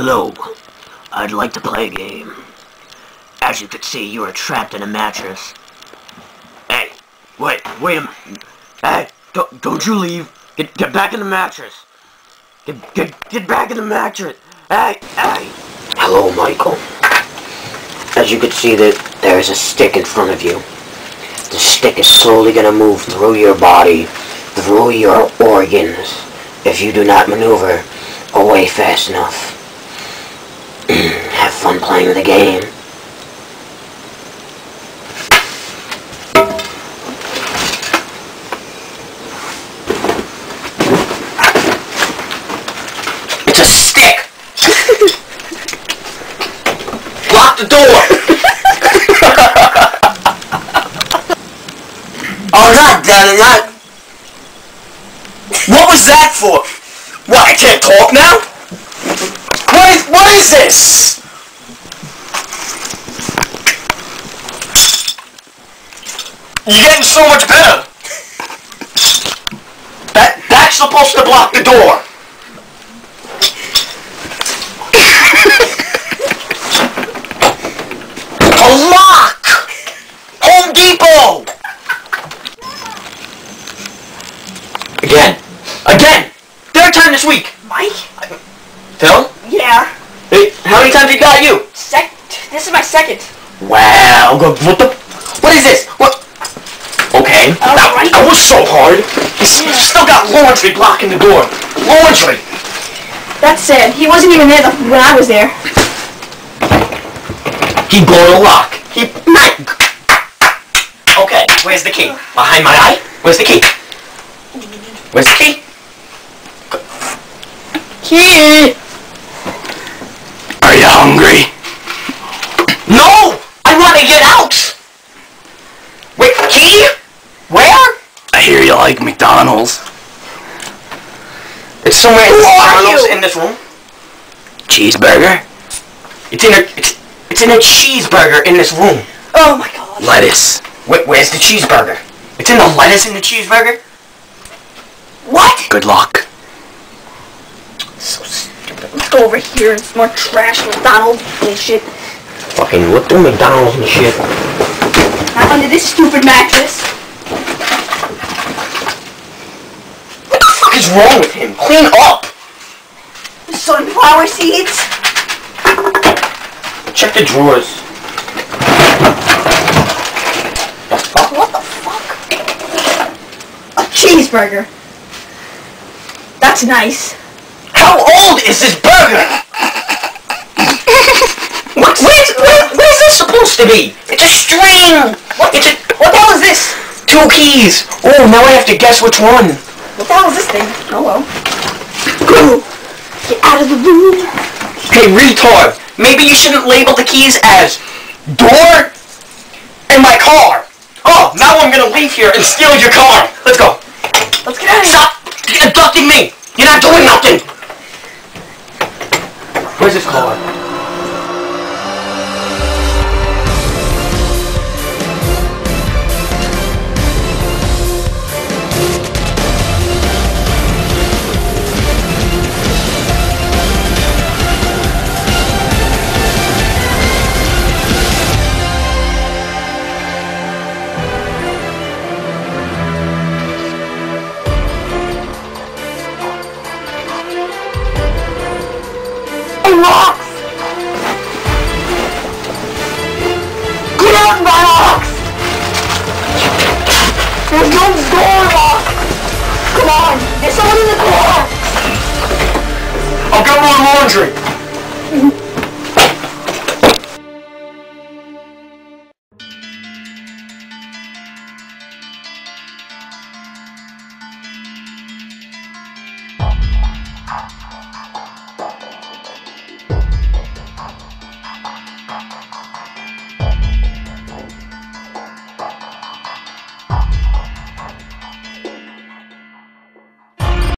Hello. I'd like to play a game. As you can see, you are trapped in a mattress. Hey, wait, wait a. Hey, don't, don't you leave. Get, get back in the mattress. Get, get, get back in the mattress. Hey, hey. Hello, Michael. As you can see, that there is a stick in front of you. The stick is slowly going to move through your body, through your organs, if you do not maneuver away fast enough. Have fun playing the game. It's a stick! Lock the door! oh, it, not... What was that for? What, I can't talk now? What is, what is this? You're getting so much better. That, that's supposed to block the door. A lock! Home Depot! Again. Again! Third time this week! Mike? Phil? Yeah. How many times we got you? Sec. This is my second. Wow, what the? What is this? What? Okay. All that, right. that was so hard. You s- still got laundry blocking the door. Laundry. That's sad. He wasn't even there the, when I was there. He blew a lock. He. Okay, where's the key? Behind my eye? Where's the key? Where's the key? Key. Are you hungry? No! I want to get out! Wait, key? Where? I hear you like McDonald's. It's somewhere in Who are McDonald's in this room. Cheeseburger, It's in a it's, it's in a cheeseburger in this room. Oh my god. lettuce. Wait, where's the cheeseburger? It's in the lettuce in the cheeseburger? What? Good luck. So stupid. Let's go over here and some more trash McDonald's bullshit. Fucking look through McDonald's and shit. Not under this stupid mattress. What the fuck is wrong with him? Clean up! Sunflower seeds. Check the drawers. The fuck? What the fuck? A cheeseburger. That's nice. How old is this burger? what, where's, where, where's this supposed to be? It's a string! What, it's a, What the hell is this? two keys! Oh, now I have to guess which one. What the hell is this thing? Oh well. Go. Get out of the room. Hey, retard! Maybe you shouldn't label the keys as door and my car. Oh, now I'm gonna leave here and steal your car. Let's go. Let's get out of here. Stop abducting me! You're not doing nothing! Where's his car? Rocks! Get out, rocks! There's no door, rocks! Come on, there's someone in the car! I'll get more laundry.